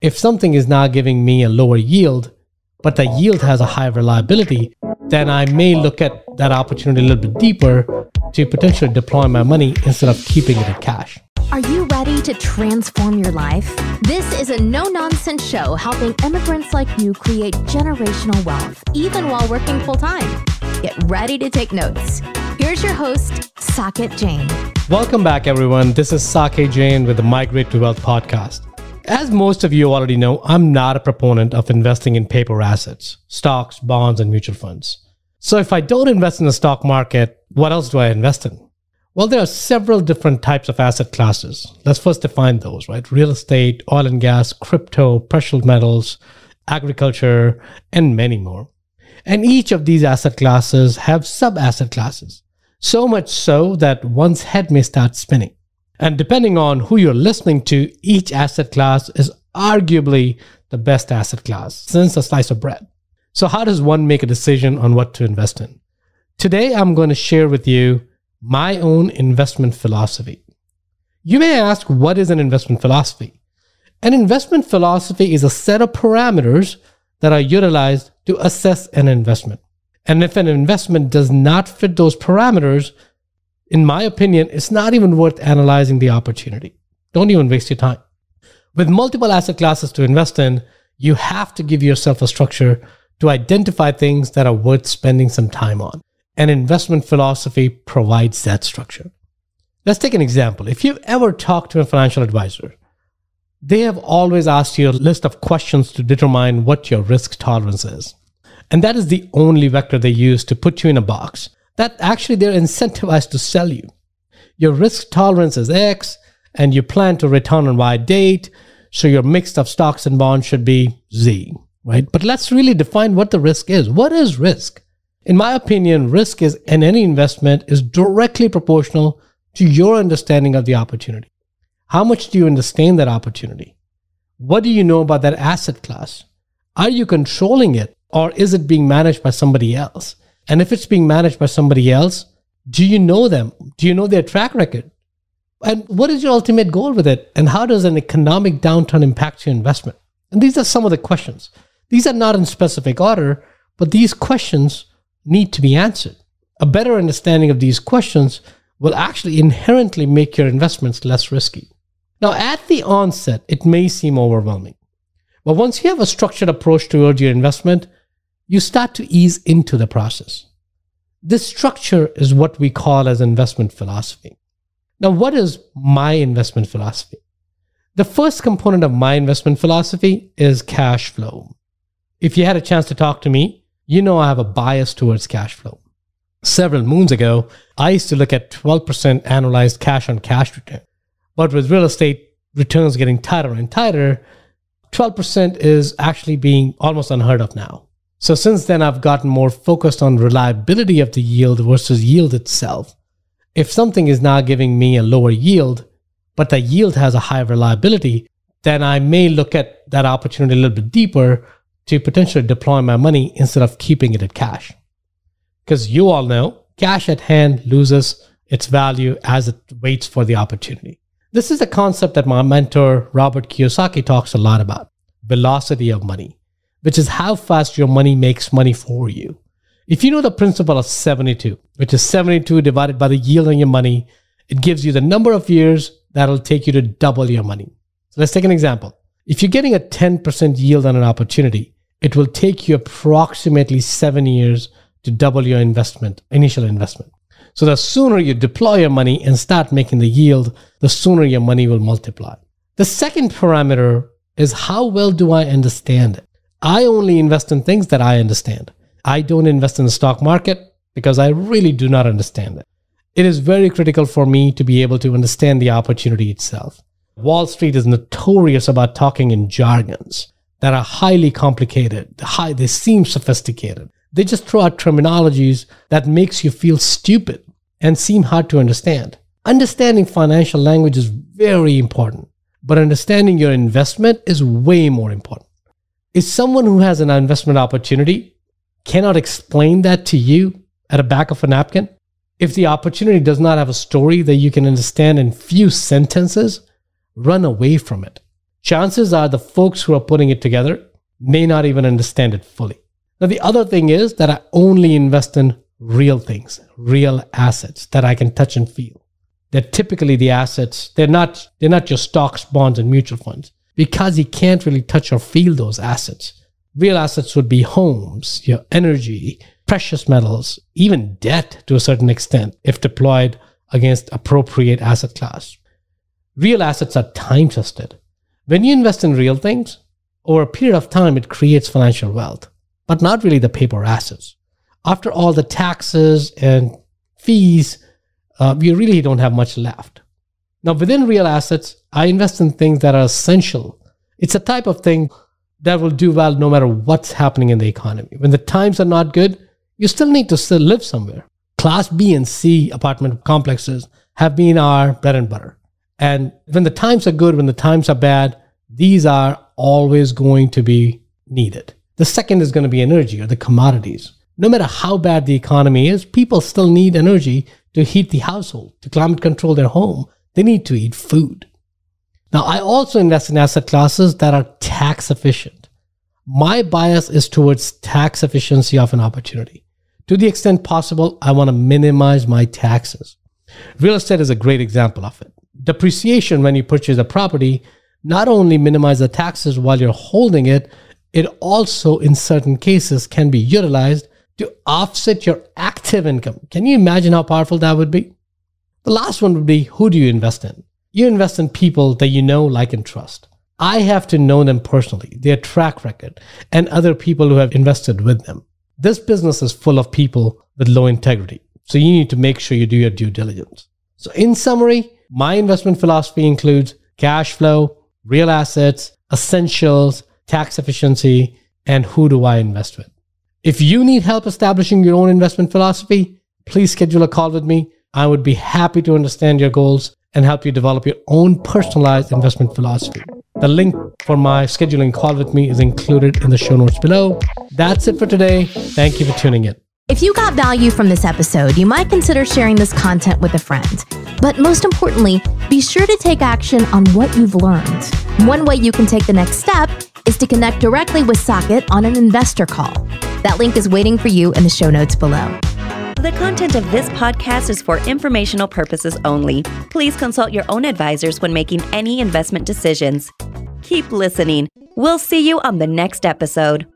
If something is now giving me a lower yield, but the yield has a high reliability, then I may look at that opportunity a little bit deeper to potentially deploy my money instead of keeping it in cash. Are you ready to transform your life? This is a no nonsense show helping immigrants like you create generational wealth, even while working full time. Get ready to take notes. Here's your host, Saket Jain. Welcome back, everyone. This is Saket Jain with the Migrate to Wealth podcast. As most of you already know, I'm not a proponent of investing in paper assets, stocks, bonds, and mutual funds. So if I don't invest in the stock market, what else do I invest in? Well, there are several different types of asset classes. Let's first define those, right? Real estate, oil and gas, crypto, precious metals, agriculture, and many more. And each of these asset classes have sub asset classes. So much so that one's head may start spinning. And depending on who you're listening to, each asset class is arguably the best asset class since a slice of bread. So, how does one make a decision on what to invest in? Today, I'm going to share with you my own investment philosophy. You may ask, what is an investment philosophy? An investment philosophy is a set of parameters that are utilized to assess an investment. And if an investment does not fit those parameters, in my opinion, it's not even worth analyzing the opportunity. Don't even waste your time. With multiple asset classes to invest in, you have to give yourself a structure to identify things that are worth spending some time on. An investment philosophy provides that structure. Let's take an example. If you've ever talked to a financial advisor, they have always asked you a list of questions to determine what your risk tolerance is. And that is the only vector they use to put you in a box that actually they're incentivized to sell you. Your risk tolerance is X, and you plan to return on Y date, so your mix of stocks and bonds should be Z, right? But let's really define what the risk is. What is risk? In my opinion, risk is in any investment is directly proportional to your understanding of the opportunity. How much do you understand that opportunity? What do you know about that asset class? Are you controlling it or is it being managed by somebody else? And if it's being managed by somebody else, do you know them? Do you know their track record? And what is your ultimate goal with it? And how does an economic downturn impact your investment? And these are some of the questions. These are not in specific order, but these questions need to be answered. A better understanding of these questions will actually inherently make your investments less risky. Now, at the onset, it may seem overwhelming. But once you have a structured approach towards your investment, you start to ease into the process. This structure is what we call as investment philosophy. Now, what is my investment philosophy? The first component of my investment philosophy is cash flow. If you had a chance to talk to me, you know I have a bias towards cash flow. Several moons ago, I used to look at 12% annualized cash on cash return. But with real estate returns getting tighter and tighter, 12% is actually being almost unheard of now. So since then, I've gotten more focused on reliability of the yield versus yield itself. If something is now giving me a lower yield, but the yield has a high reliability, then I may look at that opportunity a little bit deeper to potentially deploy my money instead of keeping it at cash. Because you all know cash at hand loses its value as it waits for the opportunity. This is a concept that my mentor, Robert Kiyosaki, talks a lot about velocity of money, which is how fast your money makes money for you. If you know the principle of 72, which is 72 divided by the yield on your money, it gives you the number of years that'll take you to double your money. So let's take an example. If you're getting a 10% yield on an opportunity, it will take you approximately seven years to double your investment, initial investment. So the sooner you deploy your money and start making the yield, the sooner your money will multiply. The second parameter is how well do I understand it? I only invest in things that I understand. I don't invest in the stock market because I really do not understand it. It is very critical for me to be able to understand the opportunity itself. Wall Street is notorious about talking in jargons that are highly complicated. High, they seem sophisticated. They just throw out terminologies that makes you feel stupid and seem hard to understand. Understanding financial language is very important, but understanding your investment is way more important. Is someone who has an investment opportunity cannot explain that to you at a back of a napkin? If the opportunity does not have a story that you can understand in few sentences, run away from it. chances are the folks who are putting it together may not even understand it fully. Now, the other thing is that I only invest in real things, real assets that I can touch and feel. They're typically the assets, they're not, they're not just stocks, bonds, and mutual funds because you can't really touch or feel those assets. Real assets would be homes, your energy, precious metals, even debt to a certain extent if deployed against appropriate asset class. Real assets are time tested. When you invest in real things, over a period of time, it creates financial wealth, but not really the paper assets. After all the taxes and fees, uh, you really don't have much left. Now, within real assets, I invest in things that are essential. It's a type of thing that will do well no matter what's happening in the economy. When the times are not good, you still need to still live somewhere. Class B and C apartment complexes have been our bread and butter. And when the times are good, when the times are bad, these are always going to be needed. The second is going to be energy or the commodities. No matter how bad the economy is, people still need energy to heat the household, to climate control their home. They need to eat food. Now, I also invest in asset classes that are tax efficient. My bias is towards tax efficiency of an opportunity. To the extent possible, I want to minimize my taxes. Real estate is a great example of it. Depreciation when you purchase a property not only minimize the taxes while you're holding it, it also, in certain cases, can be utilized to offset your active income. Can you imagine how powerful that would be? The last one would be who do you invest in? You invest in people that you know, like, and trust. I have to know them personally, their track record, and other people who have invested with them. This business is full of people with low integrity. So you need to make sure you do your due diligence. So, in summary, my investment philosophy includes cash flow, real assets, essentials, tax efficiency, and who do I invest with. If you need help establishing your own investment philosophy, please schedule a call with me. I would be happy to understand your goals and help you develop your own personalized investment philosophy. The link for my scheduling call with me is included in the show notes below. That's it for today. Thank you for tuning in. If you got value from this episode, you might consider sharing this content with a friend. But most importantly, be sure to take action on what you've learned. One way you can take the next step is to connect directly with Saket on an investor call. That link is waiting for you in the show notes below. The content of this podcast is for informational purposes only. Please consult your own advisors when making any investment decisions. Keep listening. We'll see you on the next episode.